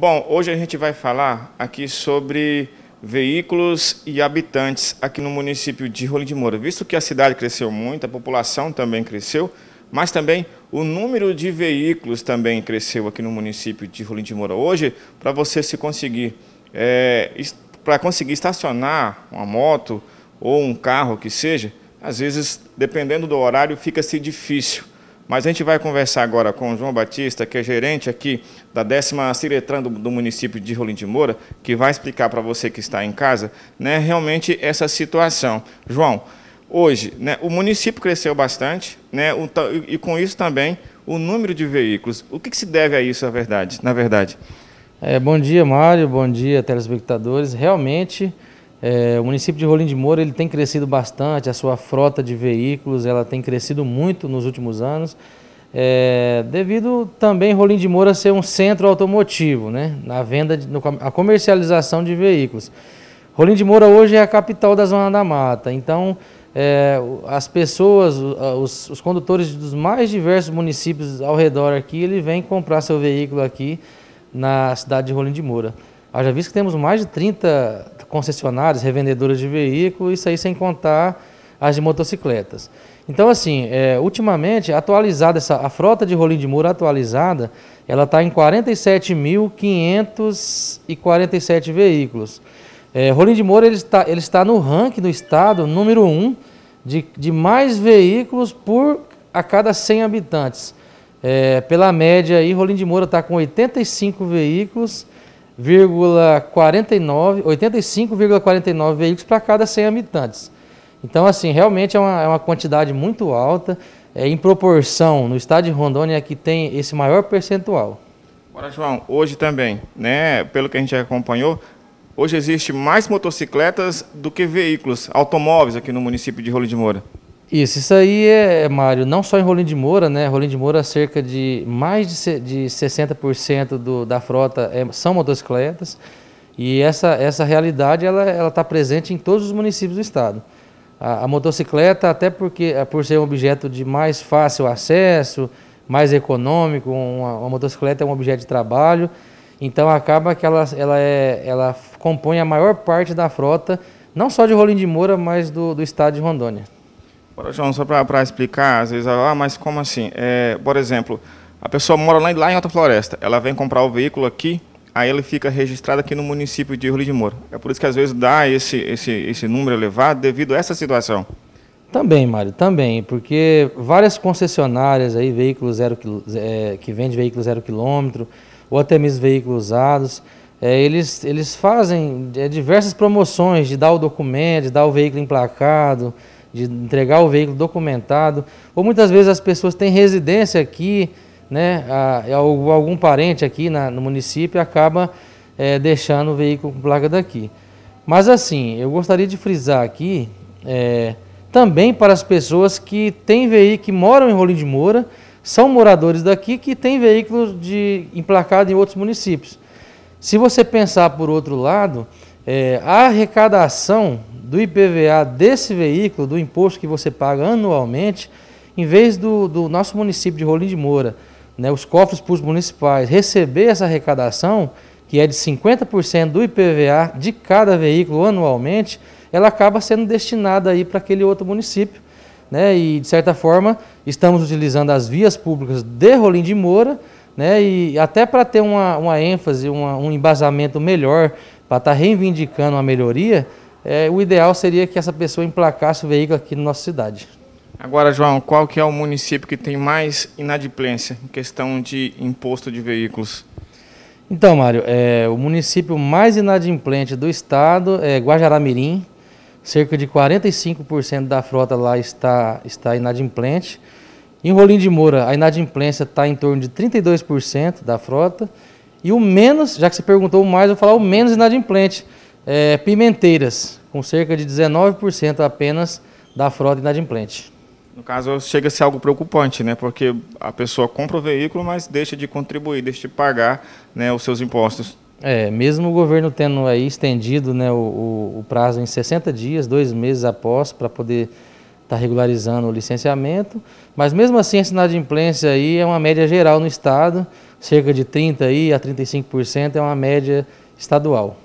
Bom, hoje a gente vai falar aqui sobre veículos e habitantes aqui no município de Rolim de Moura. Visto que a cidade cresceu muito, a população também cresceu, mas também o número de veículos também cresceu aqui no município de Rolim de Moura. Hoje, para você se conseguir, é, para conseguir estacionar uma moto ou um carro que seja, às vezes, dependendo do horário, fica-se difícil. Mas a gente vai conversar agora com o João Batista, que é gerente aqui da décima Ciretran do, do, município de Rolim de Moura, que vai explicar para você que está em casa né, realmente essa situação. João, hoje né, o município cresceu bastante né, o, e, e, com isso também o número de veículos. O que, que se deve a isso, na verdade? Na verdade? É, bom dia, Mário. Bom dia, telespectadores. Realmente é, o município de Rolim de Moura ele tem crescido bastante, a sua frota de veículos ela tem crescido muito nos últimos anos, é, devido também Rolim de Moura ser um centro automotivo, né, na venda, de, no, a comercialização de veículos. Rolim de Moura hoje é a capital da Zona da Mata, então é, as pessoas, os, os, condutores dos mais diversos municípios ao redor aqui, ele vem comprar seu veículo aqui na cidade de Rolim de Moura. Haja visto que temos mais de 30 concessionárias, revendedoras de veículos, isso aí sem contar as de motocicletas. Então, assim, é, ultimamente, atualizada, essa, a frota de rolim de muro atualizada, ela está em 47.547 veículos. É, rolim de Moura ele está, ele está no ranking do estado número 1 um de, de mais veículos por a cada 100 habitantes. É, pela média, aí, Rolim de Moura está com 85 veículos 85,49 veículos para cada 100 habitantes. Então, assim, realmente é uma, é uma quantidade muito alta, é, em proporção, no estado de Rondônia é que tem esse maior percentual. Agora, João, hoje também, né, pelo que a gente acompanhou, hoje existe mais motocicletas do que veículos, automóveis aqui no município de Rolim de Moura. Isso, isso aí é, Mário, não só em Rolim de Moura, né? Rolim de Moura, cerca de mais de, de 60% do, da frota é, são motocicletas. E essa, essa realidade ela está presente em todos os municípios do estado. A, a, motocicleta, até porque é, por ser um objeto de mais fácil acesso, mais econômico, uma, uma motocicleta é um objeto de trabalho, então acaba que ela, ela, é, ela compõe a maior parte da frota, não só de Rolim de Moura, mas do, do estado de Rondônia. Agora, João, só para explicar, às vezes, ah, mas como assim? É, por exemplo, a pessoa mora lá, lá em Alta Floresta, ela vem comprar o veículo aqui, aí ele fica registrado aqui no município de Rio de Moura. É por isso que às vezes dá esse, esse, esse número elevado devido a essa situação. Também, Mário, também, porque várias concessionárias aí, veículos zero, é, que vendem veículos zero quilômetro, ou até mesmo veículos usados, é, eles, eles fazem é, diversas promoções de dar o documento, de dar o veículo emplacado, de entregar o veículo documentado, ou muitas vezes as pessoas têm residência aqui, né, a, a, algum parente aqui na, no município acaba é, deixando o veículo com placa daqui. Mas assim, eu gostaria de frisar aqui, é, também para as pessoas que têm veículo, que moram em Rolim de Moura, são moradores daqui que têm veículos de, emplacados em outros municípios. Se você pensar por outro lado, é, a arrecadação do IPVA desse veículo, do imposto que você paga anualmente, em vez do, do nosso município de Rolim de Moura, né, os cofres públicos municipais, receber essa arrecadação, que é de 50% do IPVA de cada veículo anualmente, ela acaba sendo destinada aí para aquele outro município. Né, e, de certa forma, estamos utilizando as vias públicas de Rolim de Moura, né, e até para ter uma, uma ênfase, uma, um embasamento melhor, para estar tá reivindicando a melhoria, é, o ideal seria que essa pessoa emplacasse o veículo aqui na nossa cidade. Agora, João, qual que é o município que tem mais inadimplência em questão de imposto de veículos? Então, Mário, é, o município mais inadimplente do estado é Guajará-Mirim. Cerca de 45% da frota lá está, está inadimplente. Em Rolim de Moura, a inadimplência está em torno de 32% da frota. E o menos, já que você perguntou mais, eu vou falar o menos inadimplente, é, pimenteiras, com cerca de 19% apenas da frota inadimplente. No caso, chega a ser algo preocupante, né? Porque a pessoa compra o veículo, mas deixa de contribuir, deixa de pagar né, os seus impostos. É, mesmo o governo tendo aí estendido né, o, o, o prazo em 60 dias, dois meses após, para poder estar tá regularizando o licenciamento, mas mesmo assim essa inadimplência aí é uma média geral no estado, cerca de 30% aí a 35% é uma média estadual.